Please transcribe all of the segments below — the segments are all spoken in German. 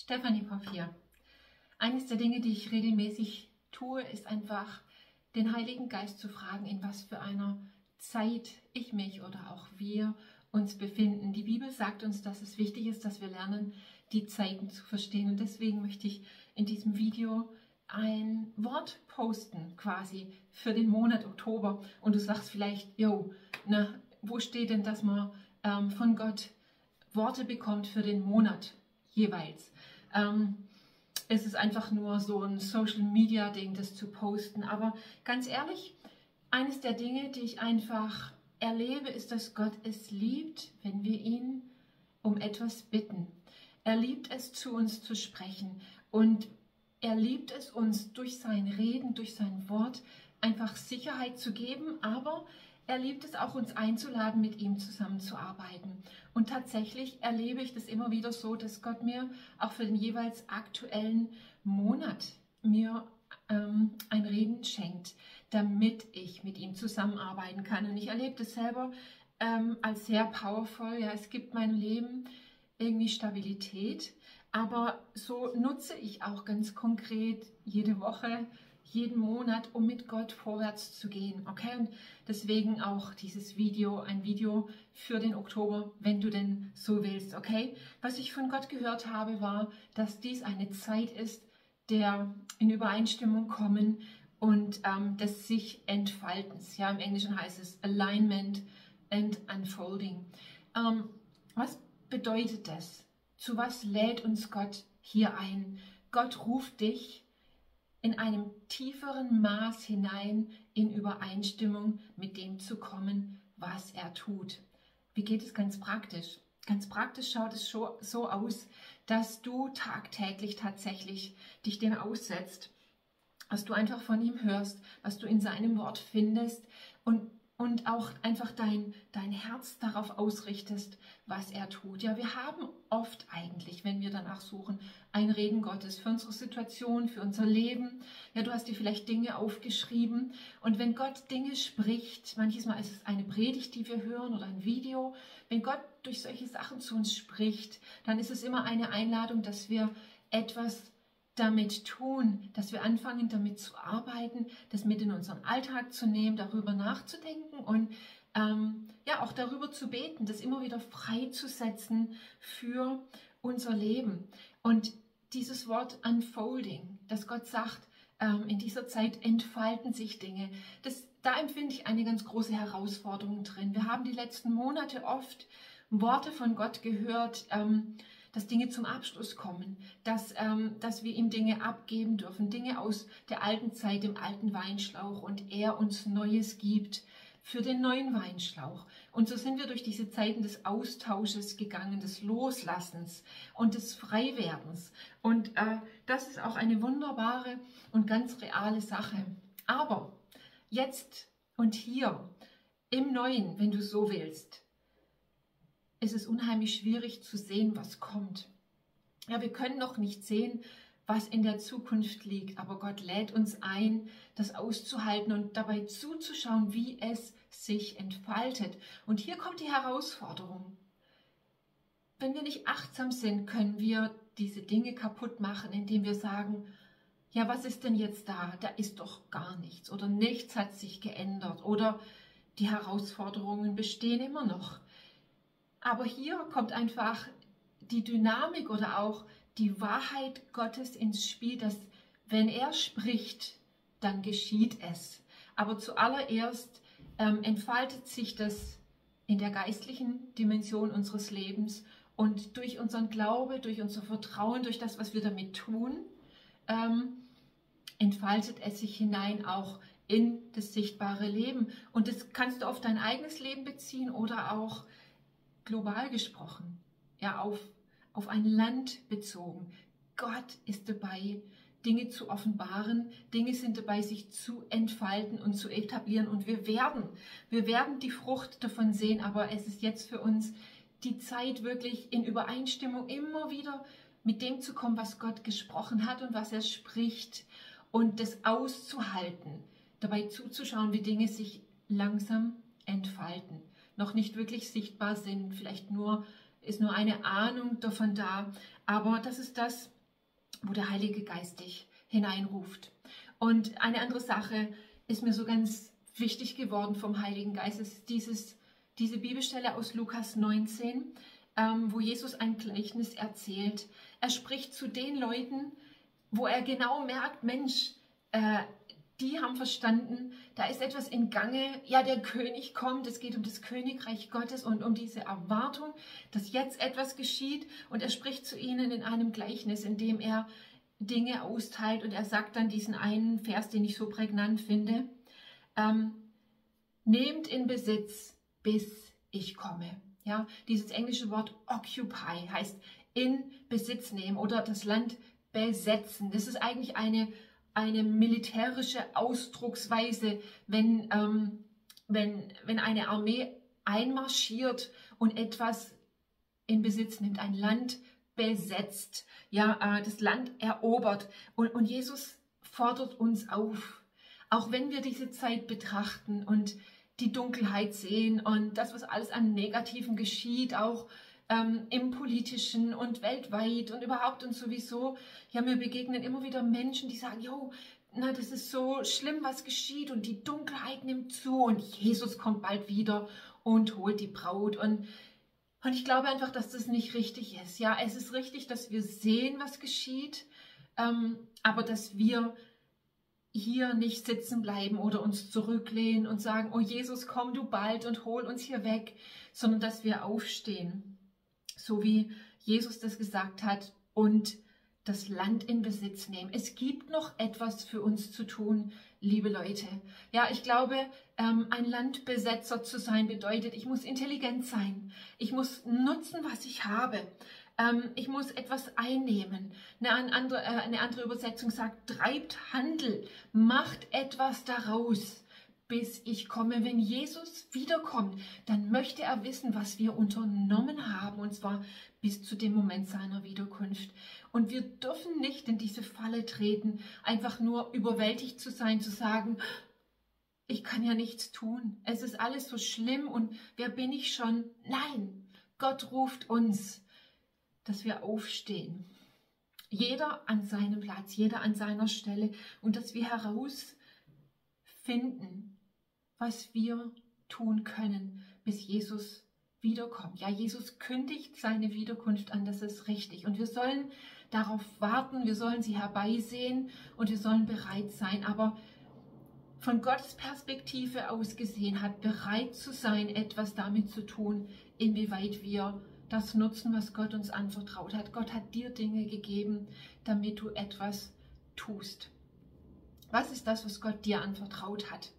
Stefanie Poff hier. Eines der Dinge, die ich regelmäßig tue, ist einfach den Heiligen Geist zu fragen, in was für einer Zeit ich mich oder auch wir uns befinden. Die Bibel sagt uns, dass es wichtig ist, dass wir lernen, die Zeiten zu verstehen. Und deswegen möchte ich in diesem Video ein Wort posten, quasi für den Monat Oktober. Und du sagst vielleicht, yo, na, wo steht denn, dass man ähm, von Gott Worte bekommt für den Monat jeweils? Ähm, es ist einfach nur so ein Social Media Ding, das zu posten. Aber ganz ehrlich, eines der Dinge, die ich einfach erlebe, ist, dass Gott es liebt, wenn wir ihn um etwas bitten. Er liebt es, zu uns zu sprechen. Und er liebt es, uns durch sein Reden, durch sein Wort einfach Sicherheit zu geben, aber er liebt es auch, uns einzuladen, mit ihm zusammenzuarbeiten. Und tatsächlich erlebe ich das immer wieder so, dass Gott mir auch für den jeweils aktuellen Monat mir ähm, ein Reden schenkt, damit ich mit ihm zusammenarbeiten kann. Und ich erlebe das selber ähm, als sehr powerful. Ja, es gibt meinem Leben irgendwie Stabilität, aber so nutze ich auch ganz konkret jede Woche jeden Monat, um mit Gott vorwärts zu gehen. Okay, und deswegen auch dieses Video, ein Video für den Oktober, wenn du denn so willst. Okay, was ich von Gott gehört habe, war, dass dies eine Zeit ist, der in Übereinstimmung kommen und ähm, des sich Entfaltens. Ja, im Englischen heißt es Alignment and Unfolding. Ähm, was bedeutet das? Zu was lädt uns Gott hier ein? Gott ruft dich in einem tieferen Maß hinein in Übereinstimmung mit dem zu kommen, was er tut. Wie geht es ganz praktisch? Ganz praktisch schaut es so aus, dass du tagtäglich tatsächlich dich dem aussetzt, was du einfach von ihm hörst, was du in seinem Wort findest und und auch einfach dein, dein Herz darauf ausrichtest, was er tut. Ja, wir haben oft eigentlich, wenn wir danach suchen, ein Reden Gottes für unsere Situation, für unser Leben. Ja, du hast dir vielleicht Dinge aufgeschrieben und wenn Gott Dinge spricht, manches Mal ist es eine Predigt, die wir hören oder ein Video, wenn Gott durch solche Sachen zu uns spricht, dann ist es immer eine Einladung, dass wir etwas damit tun, dass wir anfangen, damit zu arbeiten, das mit in unseren Alltag zu nehmen, darüber nachzudenken und ähm, ja auch darüber zu beten, das immer wieder freizusetzen für unser Leben. Und dieses Wort Unfolding, dass Gott sagt, ähm, in dieser Zeit entfalten sich Dinge, das, da empfinde ich eine ganz große Herausforderung drin. Wir haben die letzten Monate oft Worte von Gott gehört, ähm, dass Dinge zum Abschluss kommen, dass, ähm, dass wir ihm Dinge abgeben dürfen, Dinge aus der alten Zeit, dem alten Weinschlauch und er uns Neues gibt für den neuen Weinschlauch. Und so sind wir durch diese Zeiten des Austausches gegangen, des Loslassens und des Freiwerdens. Und äh, das ist auch eine wunderbare und ganz reale Sache. Aber jetzt und hier im Neuen, wenn du so willst, ist es unheimlich schwierig zu sehen, was kommt. Ja, wir können noch nicht sehen, was in der Zukunft liegt, aber Gott lädt uns ein, das auszuhalten und dabei zuzuschauen, wie es sich entfaltet. Und hier kommt die Herausforderung. Wenn wir nicht achtsam sind, können wir diese Dinge kaputt machen, indem wir sagen, ja, was ist denn jetzt da? Da ist doch gar nichts oder nichts hat sich geändert oder die Herausforderungen bestehen immer noch. Aber hier kommt einfach die Dynamik oder auch die Wahrheit Gottes ins Spiel, dass wenn er spricht, dann geschieht es. Aber zuallererst ähm, entfaltet sich das in der geistlichen Dimension unseres Lebens und durch unseren Glaube, durch unser Vertrauen, durch das, was wir damit tun, ähm, entfaltet es sich hinein auch in das sichtbare Leben. Und das kannst du auf dein eigenes Leben beziehen oder auch global gesprochen, ja, auf, auf ein Land bezogen. Gott ist dabei, Dinge zu offenbaren, Dinge sind dabei, sich zu entfalten und zu etablieren und wir werden, wir werden die Frucht davon sehen, aber es ist jetzt für uns die Zeit wirklich in Übereinstimmung immer wieder mit dem zu kommen, was Gott gesprochen hat und was er spricht und das auszuhalten, dabei zuzuschauen, wie Dinge sich langsam entfalten noch nicht wirklich sichtbar sind, vielleicht nur ist nur eine Ahnung davon da. Aber das ist das, wo der Heilige Geist dich hineinruft. Und eine andere Sache ist mir so ganz wichtig geworden vom Heiligen Geist, ist dieses, diese Bibelstelle aus Lukas 19, ähm, wo Jesus ein Gleichnis erzählt. Er spricht zu den Leuten, wo er genau merkt, Mensch, äh, die haben verstanden, da ist etwas in Gange. Ja, der König kommt. Es geht um das Königreich Gottes und um diese Erwartung, dass jetzt etwas geschieht. Und er spricht zu ihnen in einem Gleichnis, in dem er Dinge austeilt. Und er sagt dann diesen einen Vers, den ich so prägnant finde. Ähm, Nehmt in Besitz, bis ich komme. Ja, dieses englische Wort occupy heißt in Besitz nehmen oder das Land besetzen. Das ist eigentlich eine eine militärische Ausdrucksweise, wenn, ähm, wenn, wenn eine Armee einmarschiert und etwas in Besitz nimmt, ein Land besetzt, ja, äh, das Land erobert. Und, und Jesus fordert uns auf, auch wenn wir diese Zeit betrachten und die Dunkelheit sehen und das, was alles an Negativen geschieht, auch ähm, im politischen und weltweit und überhaupt und sowieso. Ja, mir begegnen immer wieder Menschen, die sagen, jo, na, das ist so schlimm, was geschieht und die Dunkelheit nimmt zu und Jesus kommt bald wieder und holt die Braut und und ich glaube einfach, dass das nicht richtig ist. Ja, es ist richtig, dass wir sehen, was geschieht, ähm, aber dass wir hier nicht sitzen bleiben oder uns zurücklehnen und sagen, oh Jesus, komm du bald und hol uns hier weg, sondern dass wir aufstehen so wie Jesus das gesagt hat, und das Land in Besitz nehmen. Es gibt noch etwas für uns zu tun, liebe Leute. Ja, ich glaube, ähm, ein Landbesetzer zu sein bedeutet, ich muss intelligent sein. Ich muss nutzen, was ich habe. Ähm, ich muss etwas einnehmen. Eine andere, äh, eine andere Übersetzung sagt, treibt Handel, macht etwas daraus bis ich komme. Wenn Jesus wiederkommt, dann möchte er wissen, was wir unternommen haben, und zwar bis zu dem Moment seiner Wiederkunft. Und wir dürfen nicht in diese Falle treten, einfach nur überwältigt zu sein, zu sagen, ich kann ja nichts tun. Es ist alles so schlimm und wer bin ich schon? Nein, Gott ruft uns, dass wir aufstehen. Jeder an seinem Platz, jeder an seiner Stelle und dass wir herausfinden, was wir tun können, bis Jesus wiederkommt. Ja, Jesus kündigt seine Wiederkunft an, das ist richtig. Und wir sollen darauf warten, wir sollen sie herbeisehen und wir sollen bereit sein. Aber von Gottes Perspektive aus gesehen hat bereit zu sein, etwas damit zu tun, inwieweit wir das nutzen, was Gott uns anvertraut hat. Gott hat dir Dinge gegeben, damit du etwas tust. Was ist das, was Gott dir anvertraut hat?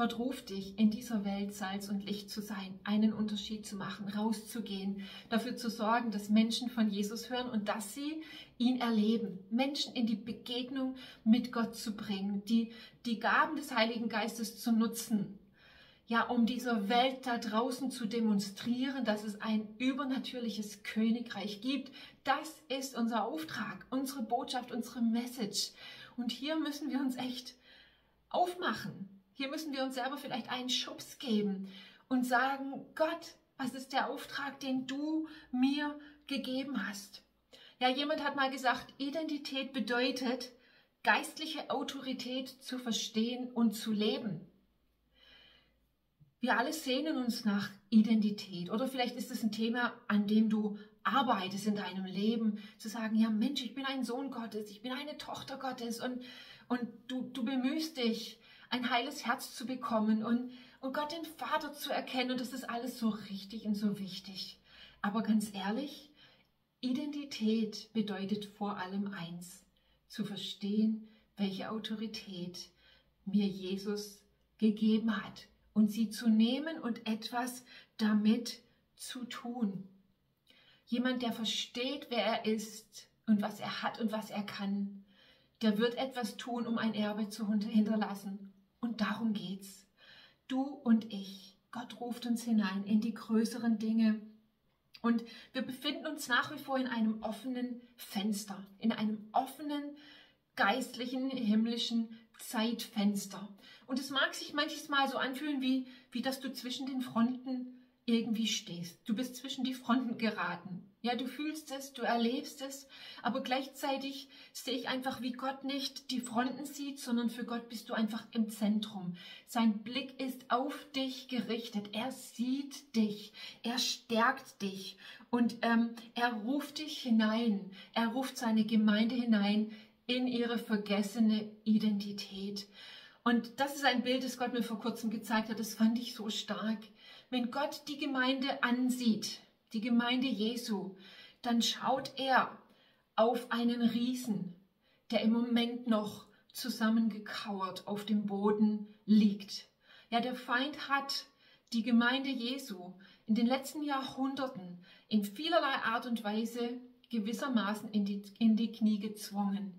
Gott ruft dich, in dieser Welt Salz und Licht zu sein, einen Unterschied zu machen, rauszugehen, dafür zu sorgen, dass Menschen von Jesus hören und dass sie ihn erleben, Menschen in die Begegnung mit Gott zu bringen, die, die Gaben des Heiligen Geistes zu nutzen, ja, um dieser Welt da draußen zu demonstrieren, dass es ein übernatürliches Königreich gibt. Das ist unser Auftrag, unsere Botschaft, unsere Message. Und hier müssen wir uns echt aufmachen, hier müssen wir uns selber vielleicht einen Schubs geben und sagen, Gott, was ist der Auftrag, den du mir gegeben hast? Ja, jemand hat mal gesagt, Identität bedeutet, geistliche Autorität zu verstehen und zu leben. Wir alle sehnen uns nach Identität oder vielleicht ist es ein Thema, an dem du arbeitest in deinem Leben, zu sagen, ja Mensch, ich bin ein Sohn Gottes, ich bin eine Tochter Gottes und, und du, du bemühst dich, ein heiles Herz zu bekommen und, und Gott den Vater zu erkennen. Und das ist alles so richtig und so wichtig. Aber ganz ehrlich, Identität bedeutet vor allem eins, zu verstehen, welche Autorität mir Jesus gegeben hat und sie zu nehmen und etwas damit zu tun. Jemand, der versteht, wer er ist und was er hat und was er kann, der wird etwas tun, um ein Erbe zu hinterlassen. Und darum geht's. Du und ich. Gott ruft uns hinein in die größeren Dinge. Und wir befinden uns nach wie vor in einem offenen Fenster, in einem offenen geistlichen, himmlischen Zeitfenster. Und es mag sich manches Mal so anfühlen, wie, wie dass du zwischen den Fronten irgendwie stehst. Du bist zwischen die Fronten geraten. Ja, du fühlst es, du erlebst es, aber gleichzeitig sehe ich einfach, wie Gott nicht die Fronten sieht, sondern für Gott bist du einfach im Zentrum. Sein Blick ist auf dich gerichtet. Er sieht dich, er stärkt dich und ähm, er ruft dich hinein. Er ruft seine Gemeinde hinein in ihre vergessene Identität. Und das ist ein Bild, das Gott mir vor kurzem gezeigt hat. Das fand ich so stark. Wenn Gott die Gemeinde ansieht, die Gemeinde Jesu, dann schaut er auf einen Riesen, der im Moment noch zusammengekauert auf dem Boden liegt. Ja, der Feind hat die Gemeinde Jesu in den letzten Jahrhunderten in vielerlei Art und Weise gewissermaßen in die, in die Knie gezwungen.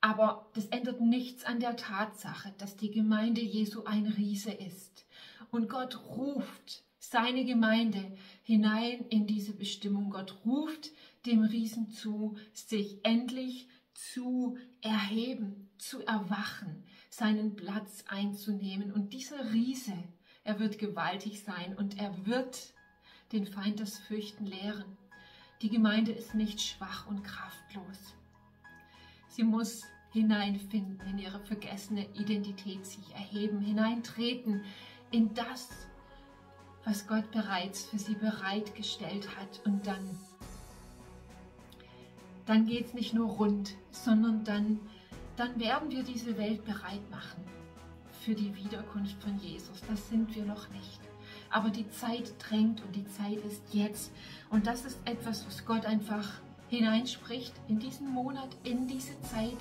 Aber das ändert nichts an der Tatsache, dass die Gemeinde Jesu ein Riese ist. Und Gott ruft seine Gemeinde hinein in diese Bestimmung. Gott ruft dem Riesen zu, sich endlich zu erheben, zu erwachen, seinen Platz einzunehmen. Und dieser Riese, er wird gewaltig sein und er wird den Feind das Fürchten lehren. Die Gemeinde ist nicht schwach und kraftlos. Sie muss hineinfinden in ihre vergessene Identität, sich erheben, hineintreten in das, was Gott bereits für sie bereitgestellt hat. Und dann, dann geht es nicht nur rund, sondern dann, dann werden wir diese Welt bereit machen für die Wiederkunft von Jesus. Das sind wir noch nicht. Aber die Zeit drängt und die Zeit ist jetzt. Und das ist etwas, was Gott einfach hineinspricht in diesen Monat, in diese Zeit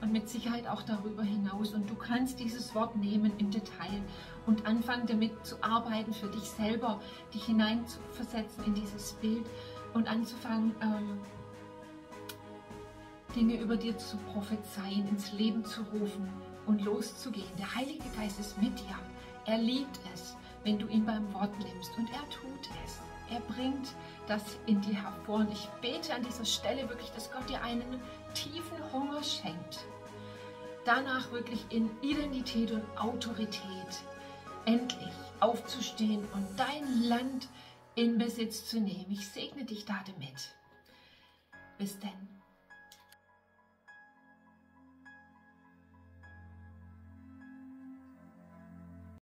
und mit Sicherheit auch darüber hinaus. Und du kannst dieses Wort nehmen im Detail und anfangen damit zu arbeiten, für dich selber, dich hineinzuversetzen in dieses Bild und anzufangen, ähm, Dinge über dir zu prophezeien, ins Leben zu rufen und loszugehen. Der Heilige Geist ist mit dir. Er liebt es, wenn du ihn beim Wort nimmst und er tut es. Er bringt das in dir hervor. Und ich bete an dieser Stelle wirklich, dass Gott dir einen tiefen Hunger schenkt. Danach wirklich in Identität und Autorität endlich aufzustehen und dein Land in Besitz zu nehmen. Ich segne dich damit. Bis denn.